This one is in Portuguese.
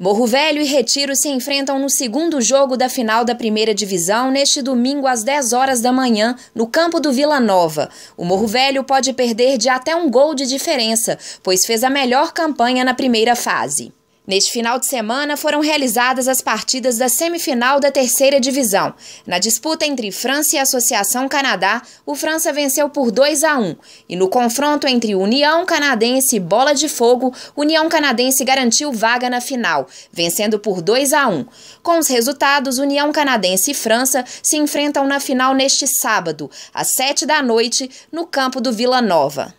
Morro Velho e Retiro se enfrentam no segundo jogo da final da primeira divisão neste domingo às 10 horas da manhã, no campo do Vila Nova. O Morro Velho pode perder de até um gol de diferença, pois fez a melhor campanha na primeira fase. Neste final de semana foram realizadas as partidas da semifinal da terceira divisão. Na disputa entre França e Associação Canadá, o França venceu por 2 a 1. E no confronto entre União Canadense e Bola de Fogo, União Canadense garantiu vaga na final, vencendo por 2 a 1. Com os resultados, União Canadense e França se enfrentam na final neste sábado, às 7 da noite, no campo do Vila Nova.